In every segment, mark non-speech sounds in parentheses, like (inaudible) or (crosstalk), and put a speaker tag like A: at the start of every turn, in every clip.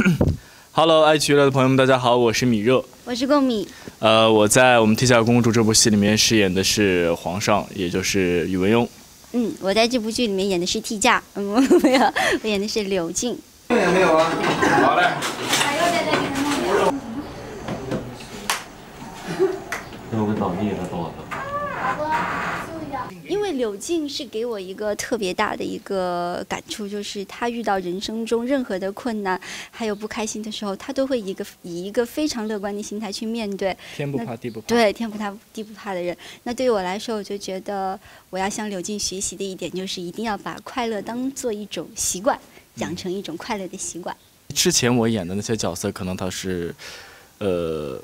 A: (coughs) Hello，爱奇乐的朋友们，大家好，我是米热，
B: 我是贡米。
A: 呃，我在我们《天下公主》这部戏里面饰演的是皇上，也就是宇文邕。
B: 嗯，我在这部剧里面演的是替嫁，嗯，没有，我演的是柳静。
C: 没有啊，好嘞。
D: 有个倒地的多子。
B: 因为柳静是给我一个特别大的一个感触，就是她遇到人生中任何的困难，还有不开心的时候，她都会一个以一个非常乐观的心态去面对。
A: 天不怕地不怕。
B: 对，天不怕地不怕的人。那对于我来说，我就觉得我要向柳静学习的一点，就是一定要把快乐当做一种习惯，养成一种快乐的习惯。
A: 之前我演的那些角色，可能他是，呃。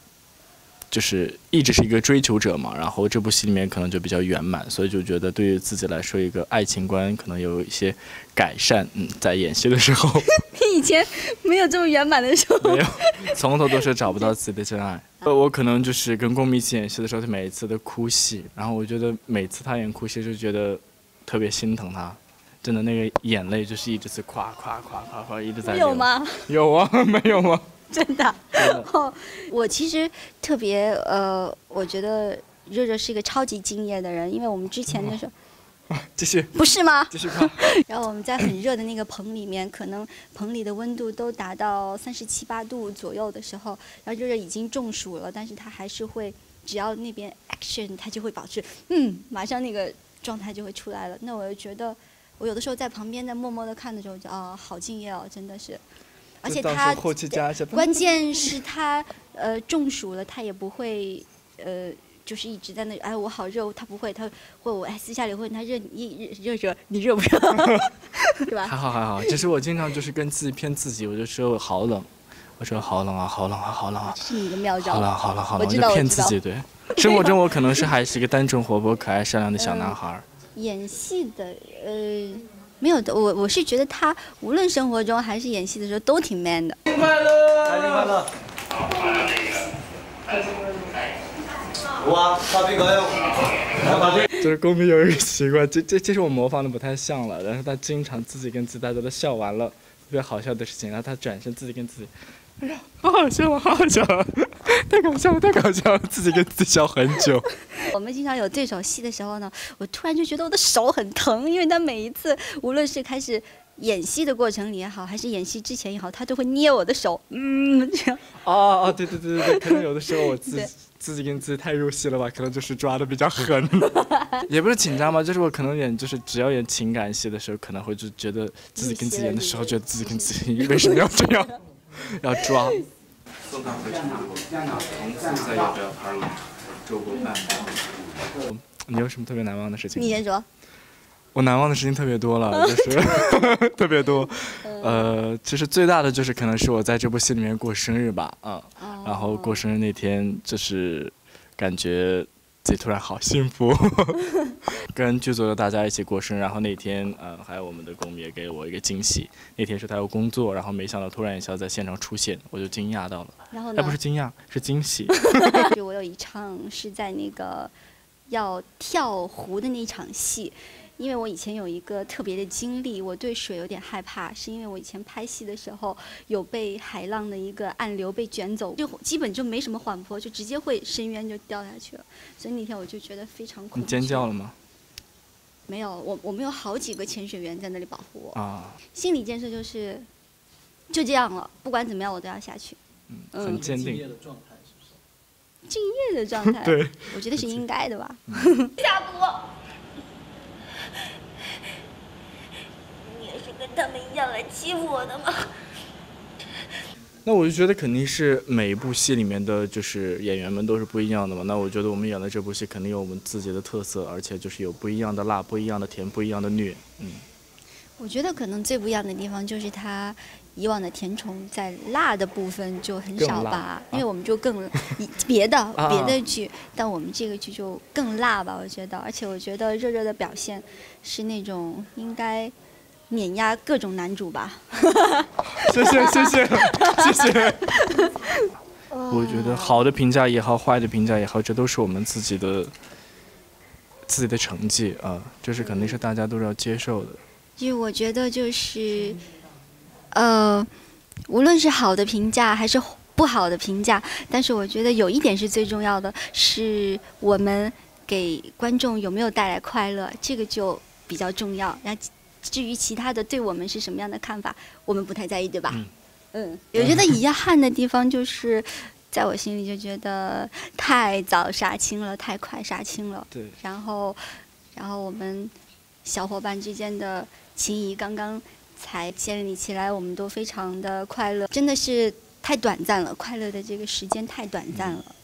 A: 就是一直是一个追求者嘛，然后这部戏里面可能就比较圆满，所以就觉得对于自己来说，一个爱情观可能有一些改善。嗯，在演戏的时候，(laughs)
B: 你以前没有这么圆满的时候，
A: 没有，从头都是找不到自己的真爱。(laughs) 呃，我可能就是跟宫一起演戏的时候，他每一次都哭戏，然后我觉得每次他演哭戏就觉得特别心疼他，真的那个眼泪就是一直是夸夸夸夸夸一直在
B: 流。有吗？
A: 有啊，(laughs) 没有吗？(laughs)
B: 真的，我其实特别呃，我觉得热热是一个超级敬业的人，因为我们之前的时
A: 候，啊 (laughs) 继续
B: 不是吗？(laughs)
A: 继续看。
B: 然后我们在很热的那个棚里面，可能棚里的温度都达到三十七八度左右的时候，然后热热已经中暑了，但是他还是会，只要那边 action，他就会保持，嗯，马上那个状态就会出来了。那我就觉得，我有的时候在旁边在默默的看的时候，就啊，好敬业哦，真的是。而且他关键是他呃中暑了，他也不会呃就是一直在那哎我好热，他不会，他会我哎私下里问他热你热热你热不热，(laughs) 是吧？
A: 还好还好，只是我经常就是跟自己骗自己，我就说我好冷，我说好冷啊好冷啊好冷啊，
B: 是你的妙招，
A: 好冷好冷好冷，我就骗自己对。生活中我可能是还是一个单纯活泼可爱善良的小男孩。
B: 演戏的呃。没有的，我我是觉得他无论生活中还是演戏的时候都挺 man 的。
C: 新年快乐！新年快乐！哇，大兵哥哟！
A: 就是公屏有一个习惯，这这这是我模仿的不太像了，然后他经常自己跟自己大家都笑完了，特别好笑的事情，然后他转身自己跟自己。哎呀，好好笑啊，好好笑 (laughs) 啊！太搞笑了，太搞笑了，自己跟自己笑很久。(laughs)
B: 我们经常有对手戏的时候呢，我突然就觉得我的手很疼，因为他每一次，无论是开始演戏的过程里也好，还是演戏之前也好，他都会捏我的手，嗯，这样。
A: 哦哦，对对对对对，可能有的时候我自己 (laughs) 自己跟自己太入戏了吧，可能就是抓的比较狠。也不是紧张吧，就是我可能演，就是只要演情感戏的时候，可能会就觉得自己跟自己演的时候，觉得自己跟自己为什么要这样。(laughs) 要抓。送他回去以后，从此再也不要拍了。周过半年。你有什么特别难忘的事情？
B: 你先说。
A: 我难忘的事情特别多了，(laughs) 就是 (laughs) 特别多。呃，其实最大的就是可能是我在这部戏里面过生日吧，啊，然后过生日那天就是感觉。自己突然好幸福，(laughs) 跟剧组的大家一起过生，然后那天呃，还有我们的公也给了我一个惊喜。那天是他要工作，然后没想到突然一下在现场出现，我就惊讶到了。
B: 然后呢？
A: 不是惊讶，是惊喜。(laughs)
B: 我有一场是在那个要跳湖的那场戏。因为我以前有一个特别的经历，我对水有点害怕，是因为我以前拍戏的时候有被海浪的一个暗流被卷走，就基本就没什么缓坡，就直接会深渊就掉下去了，所以那天我就觉得非常恐。
A: 你尖叫了吗？
B: 没有，我我们有好几个潜水员在那里保护我。
A: 啊。
B: 心理建设就是，就这样了，不管怎么样我都要下去。
A: 嗯，很坚定。敬
D: 业的状态是不是？
B: 敬业的状态。(laughs)
A: 对。
B: 我觉得是应该的吧。
E: 下播。(laughs) 他们一样来欺负我的吗？
A: 那我就觉得肯定是每一部戏里面的就是演员们都是不一样的嘛。那我觉得我们演的这部戏肯定有我们自己的特色，而且就是有不一样的辣、不一样的甜、不一样的虐。嗯，
B: 我觉得可能最不一样的地方就是他以往的甜宠在辣的部分就很少吧，因为我们就更别的 (laughs) 别的剧，但我们这个剧就更辣吧，我觉得。而且我觉得热热的表现是那种应该。碾压各种男主吧，(laughs)
A: 谢谢谢谢谢谢。我觉得好的评价也好，坏的评价也好，这都是我们自己的自己的成绩啊，这是肯定是大家都是要接受的。
B: 因为我觉得就是，呃，无论是好的评价还是不好的评价，但是我觉得有一点是最重要的，是我们给观众有没有带来快乐，这个就比较重要。然后至于其他的对我们是什么样的看法，我们不太在意，对吧？
A: 嗯
B: 嗯，我觉得遗憾的地方就是，在我心里就觉得太早杀青了，太快杀青了。
A: 对，
B: 然后，然后我们小伙伴之间的情谊刚刚才建立起来，我们都非常的快乐，真的是太短暂了，快乐的这个时间太短暂了。